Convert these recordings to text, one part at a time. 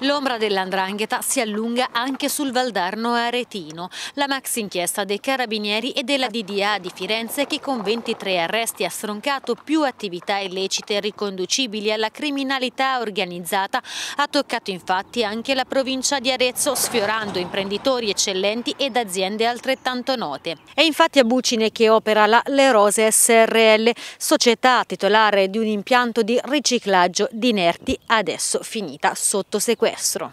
L'ombra dell'andrangheta si allunga anche sul Valdarno Aretino. La max inchiesta dei carabinieri e della DDA di Firenze che con 23 arresti ha stroncato più attività illecite riconducibili alla criminalità organizzata ha toccato infatti anche la provincia di Arezzo sfiorando imprenditori eccellenti ed aziende altrettanto note. È infatti a Bucine che opera la Le Rose SRL, società titolare di un impianto di riciclaggio di inerti adesso finita sotto sequestro sequestro.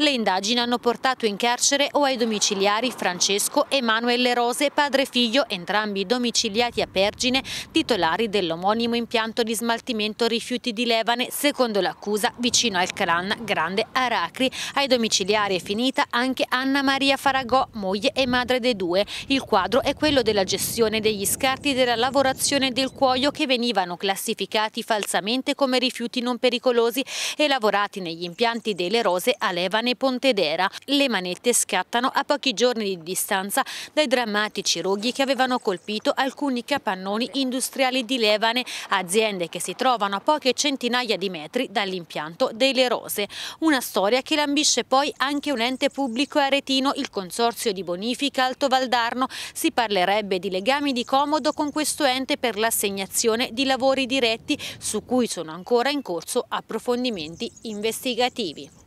Le indagini hanno portato in carcere o ai domiciliari Francesco e Emanuele Rose, padre e figlio, entrambi domiciliati a Pergine, titolari dell'omonimo impianto di smaltimento rifiuti di Levane, secondo l'accusa vicino al clan Grande Aracri. Ai domiciliari è finita anche Anna Maria Faragò, moglie e madre dei due. Il quadro è quello della gestione degli scarti della lavorazione del cuoio che venivano classificati falsamente come rifiuti non pericolosi e lavorati negli impianti delle Rose a Levane Giovane Pontedera. Le manette scattano a pochi giorni di distanza dai drammatici roghi che avevano colpito alcuni capannoni industriali di Levane, aziende che si trovano a poche centinaia di metri dall'impianto delle Rose. Una storia che lambisce poi anche un ente pubblico aretino, il Consorzio di Bonifica Alto Valdarno. Si parlerebbe di legami di comodo con questo ente per l'assegnazione di lavori diretti su cui sono ancora in corso approfondimenti investigativi.